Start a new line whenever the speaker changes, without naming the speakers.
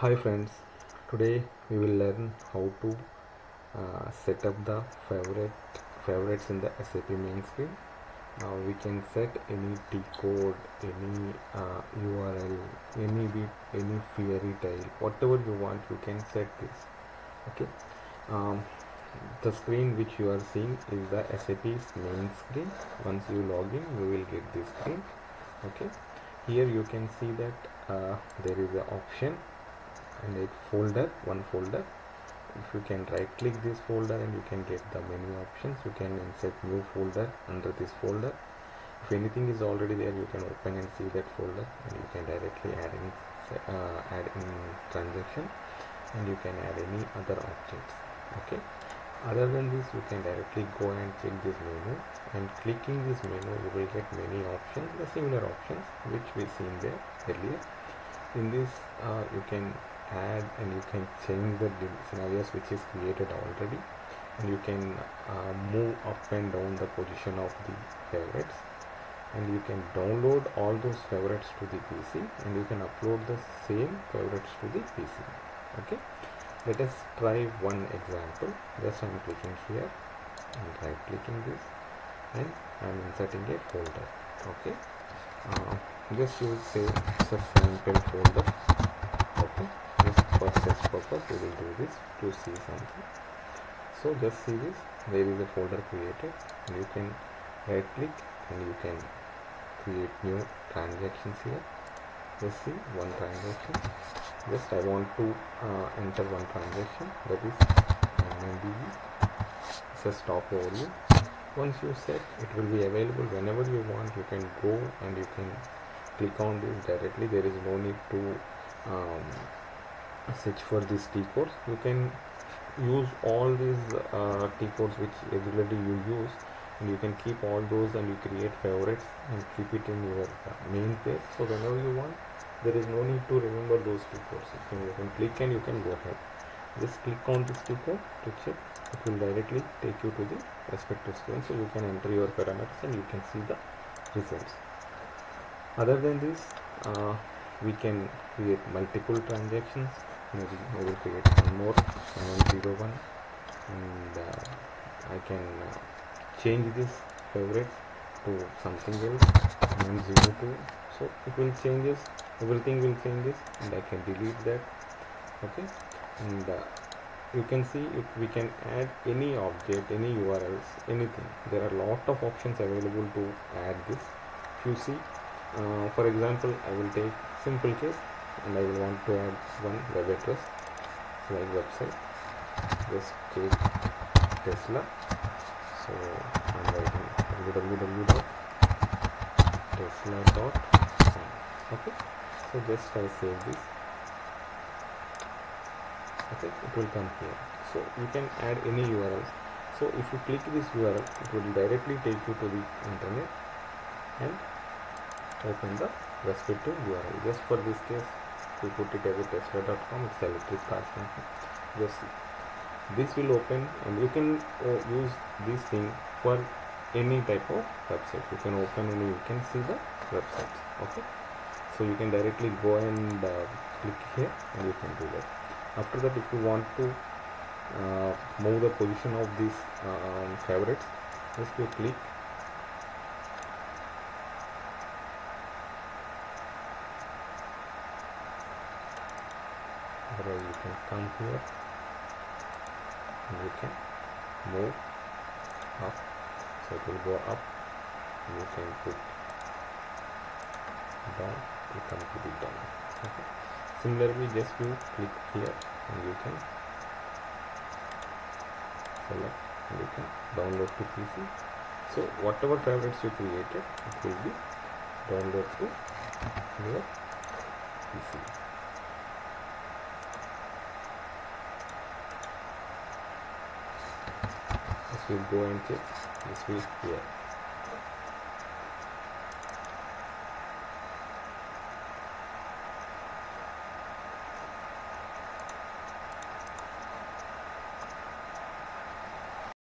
Hi friends, today we will learn how to uh, set up the favorite favorites in the SAP main screen. Now we can set any T code, any uh, URL, any bit, any fairy tale, whatever you want, you can set this. Okay. Um, the screen which you are seeing is the SAP's main screen. Once you log in, you will get this screen. Okay. Here you can see that uh, there is an option and a folder one folder. If you can right click this folder and you can get the menu options. You can insert new folder under this folder. If anything is already there you can open and see that folder and you can directly add any uh, add any transaction and you can add any other objects okay? Other than this you can directly go and check this menu and clicking this menu you will get many options the similar options which we seen there earlier. In this uh, you can add and you can change the scenarios which is created already. And you can uh, move up and down the position of the favorites. And you can download all those favorites to the PC and you can upload the same favorites to the PC okay? Let us try one example. Just I'm clicking here. And right clicking this. And I'm inserting a folder. Okay? Uh, just use say it's a sample folder okay just for test purpose we will do this to see something. So just see this. There is a folder created. You can right click and you can create new transactions here. Just see one transaction. Just I want to uh, enter one transaction. That is MMBE it's a stock overview once you set it will be available whenever you want. You can go and you can click on this directly. There is no need to um, search for these T codes. You can use all these uh, T codes which regularly you use and you can keep all those and you create favorites and keep it in your uh, main page. So whenever you want there is no need to remember those T codes. Can, you can click and you can go ahead. Just click on this T code to check. It will directly take you to the respective screen so you can enter your parameters and you can see the results. Other than this uh, we can create multiple transactions I will create one more 701 and uh, I can uh, change this favorite to something else 902 so it will change this everything will change this and I can delete that okay? And uh, you can see if we can add any object any urls anything. There are lot of options available to add this. If you see uh, for example i will take simple case and i will want to add one web address like website just take tesla. So i'm writing www.tesla.com okay so just i save this. Okay it will come here. So you can add any urls so if you click this url it will directly take you to the internet and open the respective url just for this case we put it as a tesla.com it's electric cars just see. This will open and you can uh, use this thing for any type of website. You can open and you can see the website okay? So you can directly go and uh, click here and you can do that. After that if you want to uh, move the position of these um, favorites just click or you can come here? And you can move up. So it will go up you can put down. To come to the down. Okay. Similarly just you click here and you can select and you can download to PC so whatever favorites you created it will be download to your PC will go check this will here